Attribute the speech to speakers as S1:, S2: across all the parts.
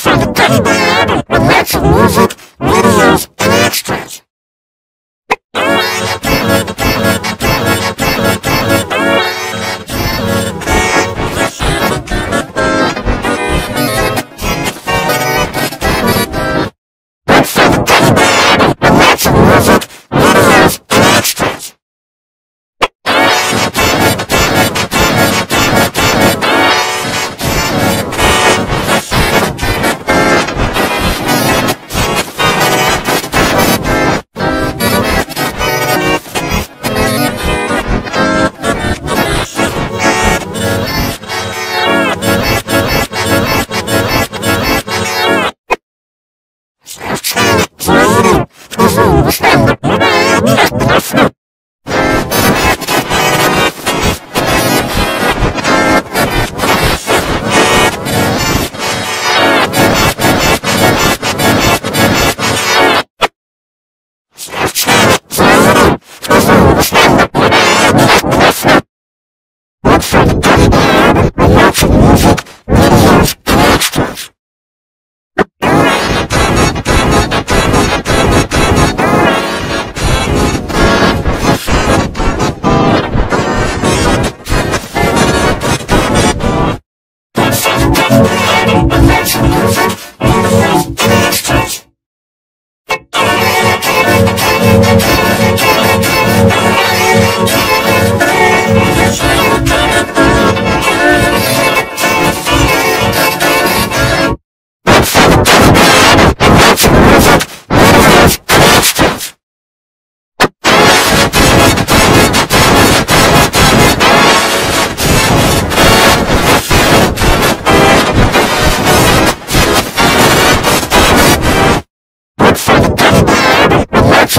S1: for the best day ever with lots of music, videos,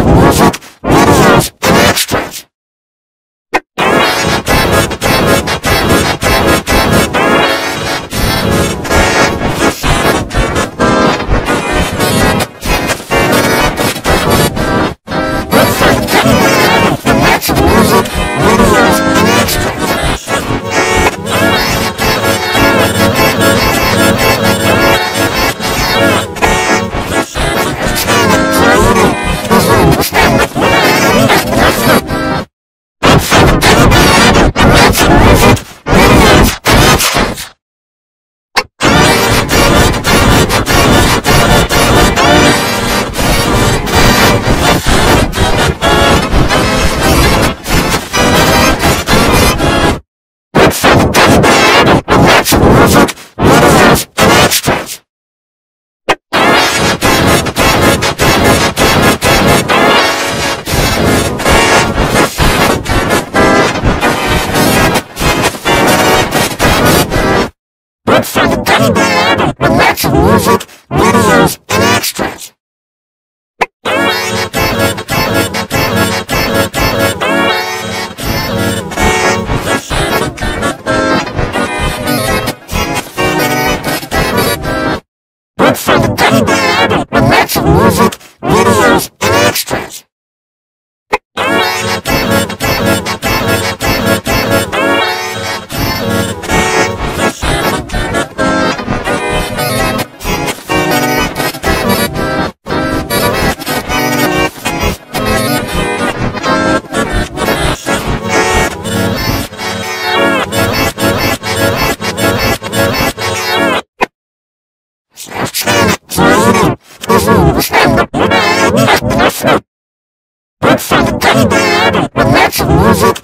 S1: 我说 Good for the teddy bear with lots of music.